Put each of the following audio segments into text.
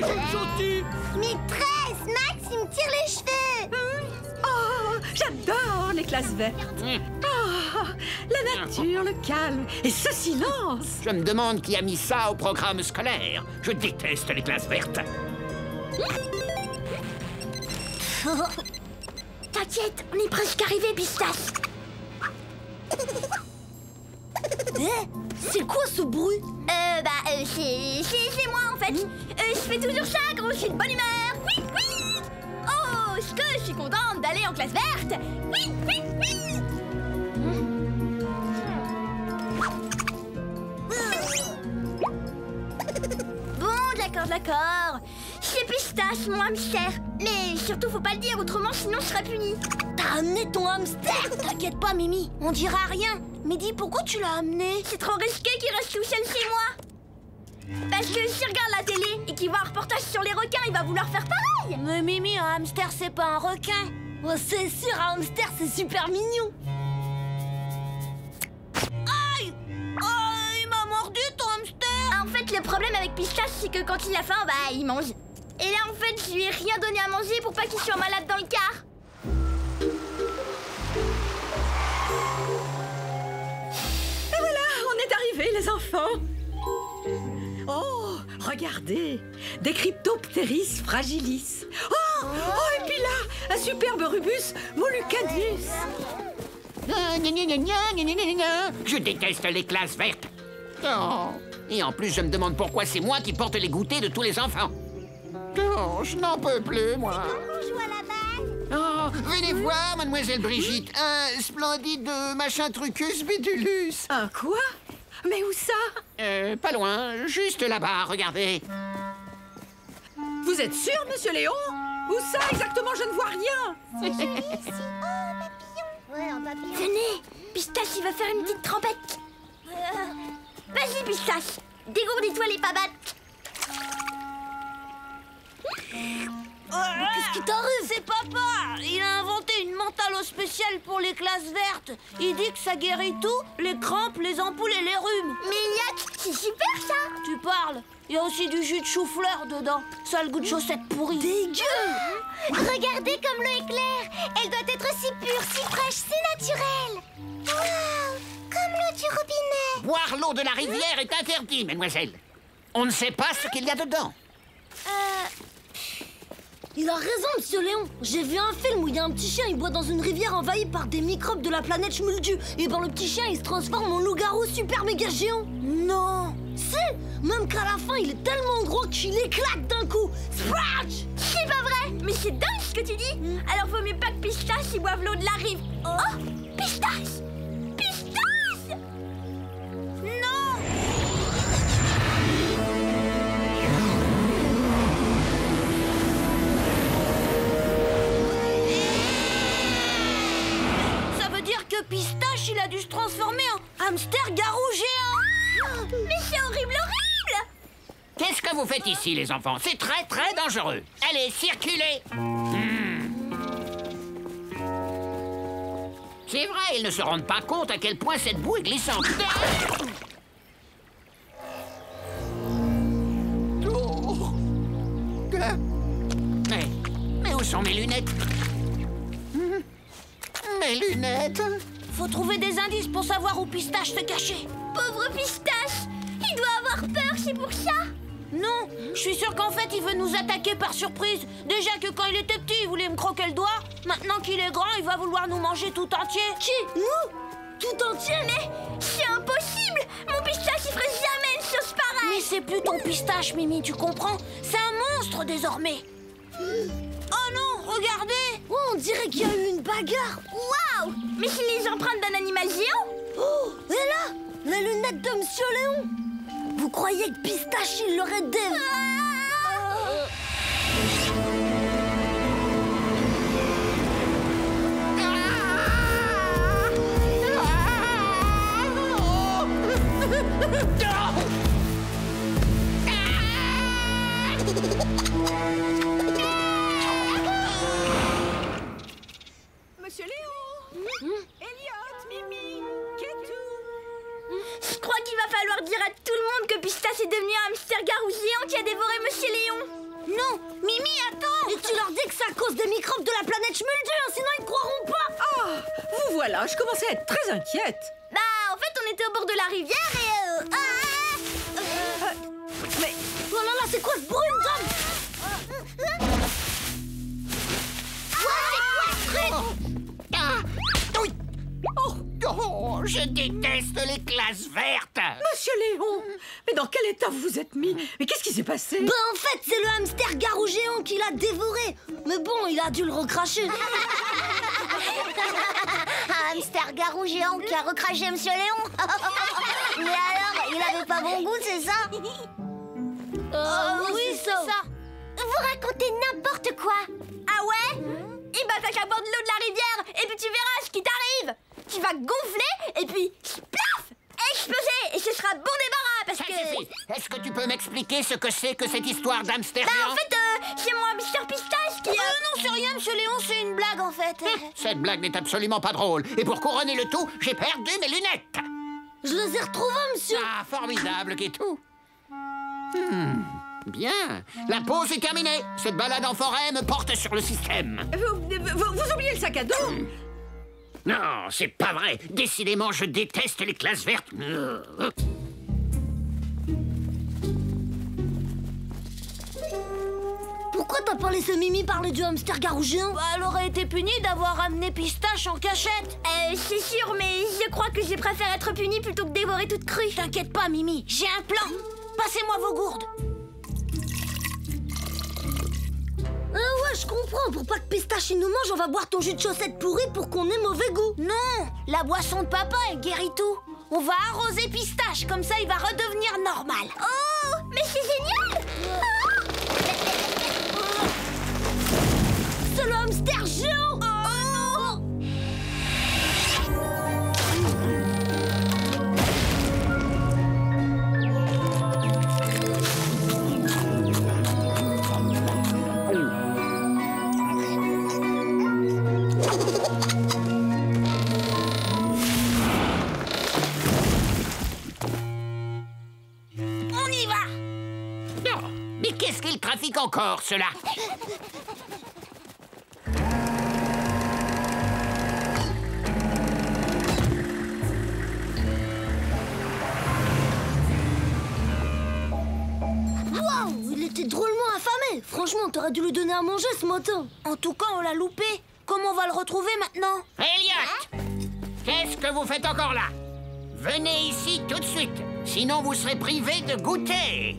moi Maîtresse, Max, il me tire les cheveux Oh, j'adore les classes vertes. Oh, la nature, le calme et ce silence. Je me demande qui a mis ça au programme scolaire. Je déteste les classes vertes. T'inquiète, on est presque arrivé, Pistache C'est quoi ce bruit. Euh, bah, euh, c'est moi, en fait. Euh, Je fais toujours ça quand je suis de bonne humeur. Oui, oui. Oh, ce que je suis contente d'aller en classe verte. Oui, oui, oui. Bon, d'accord, d'accord. C'est Pistache, mon hamster. Mais surtout, faut pas le dire, autrement, sinon je serai puni. T'as amené ton hamster? T'inquiète pas, Mimi, on dira rien. Mais dis, pourquoi tu l'as amené? C'est trop risqué qu'il reste tout seul chez moi. Parce que s'il regarde la télé et qu'il voit un reportage sur les requins, il va vouloir faire pareil. Mais Mimi, un hamster, c'est pas un requin. Oh, c'est sûr, un hamster, c'est super mignon. Aïe Oh, il m'a mordu ton hamster En fait, le problème avec Pistache, c'est que quand il a faim, bah, il mange. Et là, en fait, je lui ai rien donné à manger pour pas qu'il soit malade dans le car. Et voilà, on est arrivés, les enfants. Oh, regardez, des Cryptopteris fragilis. Oh, oh, et puis là, un superbe rubus mollucanus. Gna, gna, gna, gna, gna, gna, gna, gna. Je déteste les classes vertes. Oh. Et en plus, je me demande pourquoi c'est moi qui porte les goûters de tous les enfants. Oh, je n'en peux plus, moi. On joue à la balle Oh, venez voir, mademoiselle Brigitte. Un splendide euh, machin trucus bidulus. Un quoi Mais où ça Euh, pas loin, juste là-bas, regardez. Vous êtes sûr, monsieur Léon Où ça exactement Je ne vois rien. Ouais, en papillon. Venez Pistache, il va faire une petite trempette. Euh, Vas-y, Pistache Dégourdis-toi les Qu'est-ce qui t'arrive C'est papa Il a inventé une mentalo spéciale pour les classes vertes. Il dit que ça guérit tout, les crampes, les ampoules et les rhumes. Mignotte, c'est super ça Tu parles Il y a aussi du jus de chou-fleur dedans. Ça a le goût de chaussettes pourries. Dégueu Regardez comme l'eau est claire Elle doit être si pure, si fraîche, si naturelle Waouh Comme l'eau du robinet Boire l'eau de la rivière est interdit, mademoiselle. On ne sait pas ce qu'il y a dedans. Il a raison, monsieur Léon. J'ai vu un film où il y a un petit chien, il boit dans une rivière envahie par des microbes de la planète Schmuldu. Et ben le petit chien, il se transforme en loup-garou super méga géant. Non. Si. Même qu'à la fin, il est tellement gros qu'il éclate d'un coup. Scratch C'est pas vrai. Mais c'est dingue ce que tu dis. Alors vaut mieux pas que Pistache il boive l'eau de la rive. Oh, Pistache Pistache Pistache, il a dû se transformer en hamster garou géant. Mais c'est horrible, horrible Qu'est-ce que vous faites ici, les enfants? C'est très, très dangereux. Allez, circulez Hmm. C'est vrai, ils ne se rendent pas compte à quel point cette boue est glissante. Mais, mais où sont mes lunettes? Hmm. Mes lunettes? Faut trouver des indices pour savoir où Pistache s'est caché. Pauvre Pistache Il doit avoir peur, c'est pour ça. Non, je suis sûre qu'en fait il veut nous attaquer par surprise. Déjà que quand il était petit, il voulait me croquer le doigt. Maintenant qu'il est grand, il va vouloir nous manger tout entier. Qui? Nous? Tout entier? Mais c'est impossible! Mon Pistache il ferait jamais une chose pareille. Mais c'est plus ton pistache, Mimi, tu comprends? C'est un monstre désormais. Oh non, regardez! Oh, on dirait qu'il y a eu une bagarre Waouh Mais c'est les empreintes d'un animal géant Oh, et là Les lunettes de Monsieur Léon Vous croyez que Pistache il l'aurait dé... crois qu'il va falloir dire à tout le monde que Pistache est devenu un hamster garou géant qui a dévoré Monsieur Léon. Non, Mimi, attends. Et tu leur dis que c'est à cause des microbes de la planète Schmuldu, hein, sinon ils croiront pas. Ah, vous voilà, je commençais à être très inquiète. Bah, en fait, on était au bord de la rivière et... Euh... ah, ah, euh, Mais Oh là là, c'est quoi ce bruit, Oh, oh, je déteste les classes vertes. Monsieur Léon, mais dans quel état vous vous êtes mis Mais qu'est-ce qui s'est passé Bah en fait, c'est le hamster garou géant qui l'a dévoré. Mais bon, il a dû le recracher. Un hamster garou géant qui a recraché Monsieur Léon. Mais alors, il avait pas bon goût, c'est ça Euh, oui, c'est ça. Vous racontez n'importe quoi. Ah ouais? Eh ben t'as qu'à boire de l'eau de la rivière Et puis tu verras ce qui t'arrive Tu vas gonfler et puis plaf Exploser Et ce sera bon débarras parce Ça que... suffit Est-ce que tu ce que c'est que cette histoire d'hamster Bah en fait, euh, c'est mon hamster pistache qui... Euh, non, c'est rien, monsieur Léon, c'est une blague en fait Cette blague n'est absolument pas drôle. Et pour couronner le tout, j'ai perdu mes lunettes. Je les ai retrouvés, monsieur Ah, formidable, tout. Hmm, bien. La pause est terminée. Cette balade en forêt me porte sur le système. vous, vous- vous oubliez le sac à dos Non, c'est pas vrai. Décidément, je déteste les classes vertes. Pourquoi t'as pas laissé Mimi parler du hamster garou géant Bah, elle aurait été punie d'avoir amené Pistache en cachette Euh, c'est sûr, mais je crois que je préfère être punie plutôt que dévorer toute crue. T'inquiète pas, Mimi, j'ai un plan Passez-moi vos gourdes Ah ouais, je comprends. Pour pas que Pistache il nous mange, on va boire ton jus de chaussette pourri pour qu'on ait mauvais goût. Non, la boisson de papa, elle guérit tout. On va arroser Pistache, comme ça il va redevenir normal. Oh, mais c'est génial encore, cela Waouh, il était drôlement affamé. Franchement, t'aurais dû lui donner à manger ce matin. En tout cas, on l'a loupé. Comment on va le retrouver maintenant? Elliot Qu'est-ce que vous faites encore là? Venez ici tout de suite, sinon vous serez privé de goûter.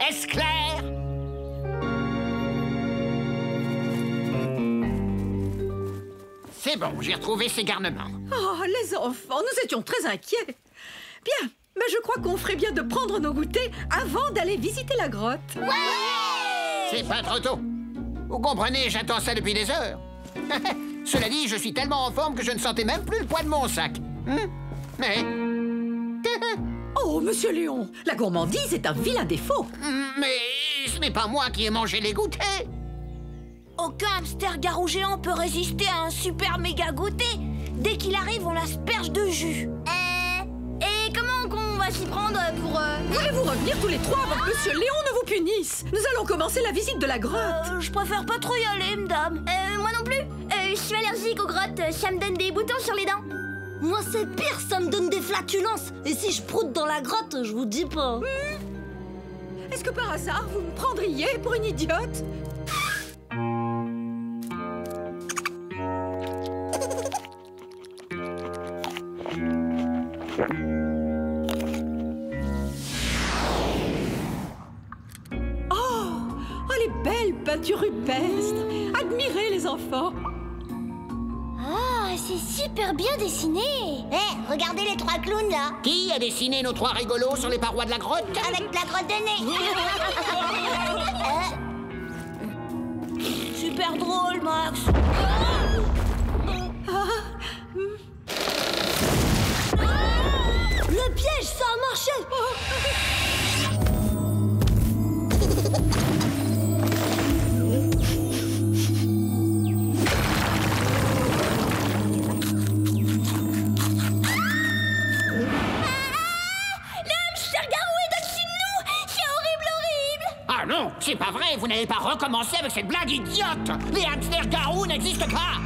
Est-ce clair? C'est bon, j'ai retrouvé ces garnements. Oh, les enfants, nous étions très inquiets. Bien, mais je crois qu'on ferait bien de prendre nos goûters avant d'aller visiter la grotte. C'est pas trop tôt. Vous comprenez, j'attends ça depuis des heures. Cela dit, je suis tellement en forme que je ne sentais même plus le poids de mon sac. Hmm Mais... Oh, monsieur Léon, la gourmandise est un vilain défaut. Mais ce n'est pas moi qui ai mangé les goûters. Aucun hamster garou géant peut résister à un super méga goûter. Dès qu'il arrive, on l'asperge de jus. Euh... Et comment qu'on va s'y prendre pour... euh, Voulez-vous revenir tous les trois avant que monsieur Léon ne vous punisse? Nous allons commencer la visite de la grotte. Euh, je préfère pas trop y aller, madame. Euh, moi non plus Euh, Je suis allergique aux grottes, ça me donne des boutons sur les dents. Moi, c'est pire, ça me donne des flatulences. Et si je proute dans la grotte, je vous dis pas. Est-ce que par hasard vous me prendriez pour une idiote? Bien dessiné. Eh, regardez les trois clowns là. Qui a dessiné nos trois rigolos sur les parois de la grotte Avec la grotte de nez. Super drôle, Max. Ah Non, c'est pas vrai, vous n'allez pas recommencer avec cette blague idiote. Les hamsters garous n'existent pas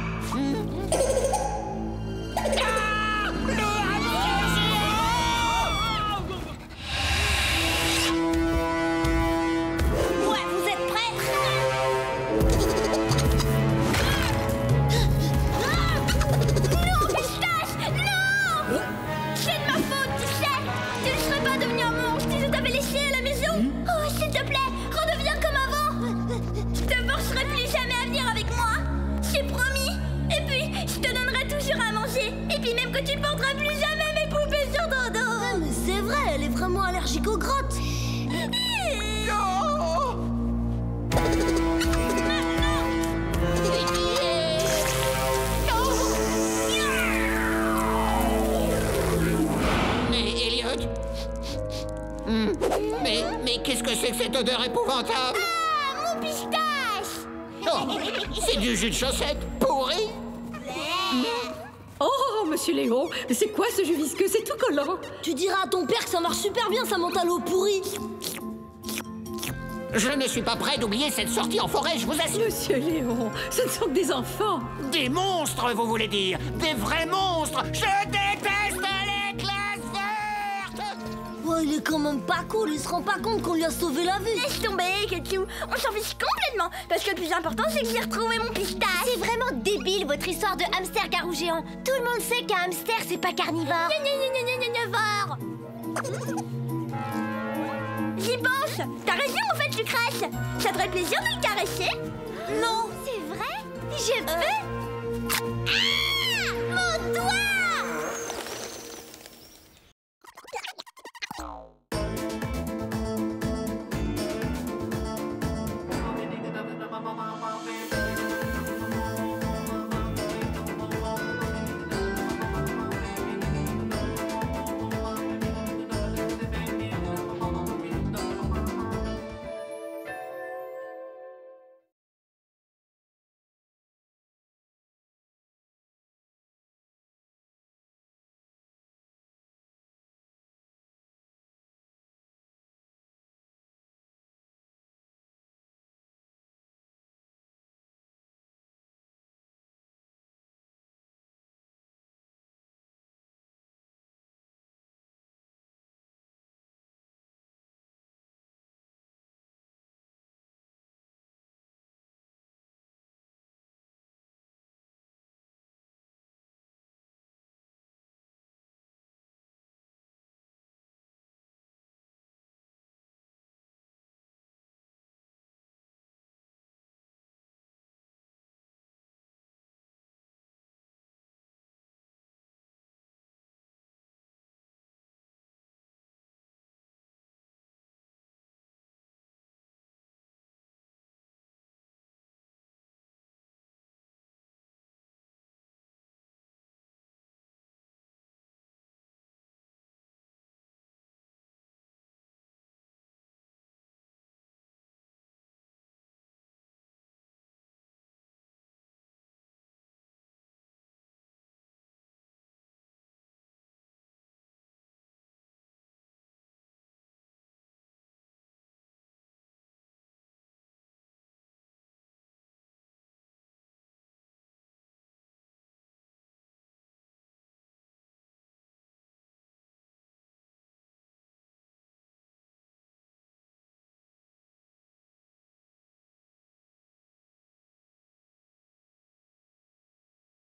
Hmm, Mais, mais qu'est-ce que c'est que cette odeur épouvantable Ah, mon pistache Oh, C'est du jus de chaussette pourri Oh, monsieur Léon, c'est quoi ce jus visqueux? C'est tout collant. Tu diras à ton père que ça marche super bien, sa menthe à l'eau pourrie. Je ne suis pas prêt d'oublier cette sortie en forêt, je vous assure Monsieur Léon, ce ne sont que des enfants. Des monstres, vous voulez dire Des vrais monstres Je déteste Il est quand même pas cool, il se rend pas compte qu'on lui a sauvé la vie. Laisse tomber, Ketchou On s'en fiche complètement Parce que le plus important, c'est que j'ai retrouvé mon pistache C'est vraiment débile votre histoire de hamster garou géant. Tout le monde sait qu'un hamster c'est pas carnivore. Gna, J'y pense T'as raison, en fait, Lucrèce Ça te ferait plaisir de le caresser Non, c'est vrai Je peux